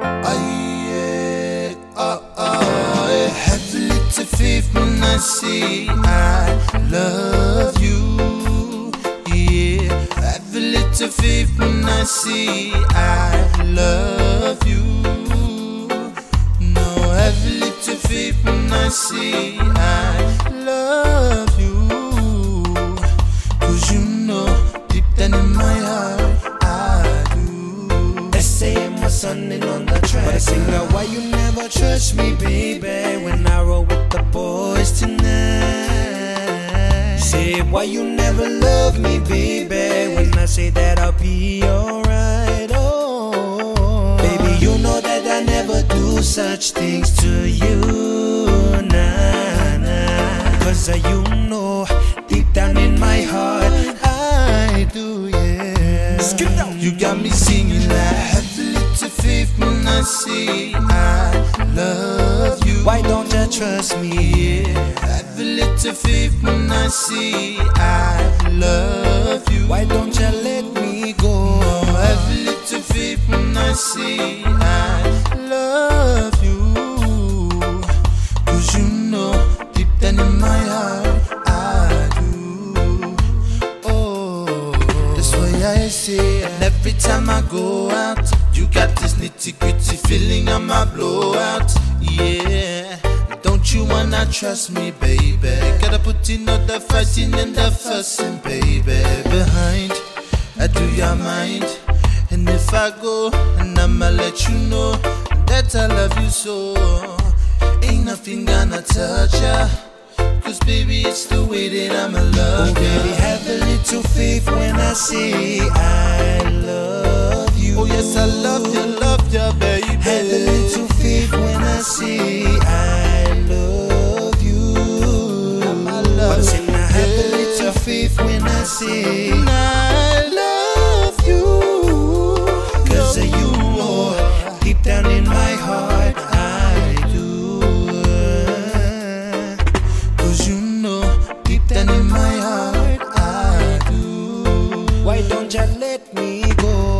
Aye, yeah. Have a little faith when I I love you. Yeah, have a little faith when I I. No, faith why you never love me, baby? When I say that I'll be alright. Oh, baby, you know that I never do such things to you. Nah, nah. Cause uh, you know, deep down in my heart, I do, yeah. Skip down. You got me singing like Have a little faith when I say I love trust me? Have a little faith when I see I love you. Why don't you let me go? A little faith when I see I love you. Cause you know, deep down in my heart, I do. Oh, that's why I say, and every time I go out, you got this nitty gritty feeling I'ma blow out. You wanna trust me, baby? Gotta put in all the fighting and the fussing, baby. Behind, I do your mind. And if I go, and I'ma let you know that I love you so. Ain't nothing gonna touch ya. Cause baby, it's the way that I'ma Oh, love baby, have a little faith when I say I love you. Cause of you, deep down in my heart, I do. Cause you know, deep down in my heart, I do. Why don't you let me go?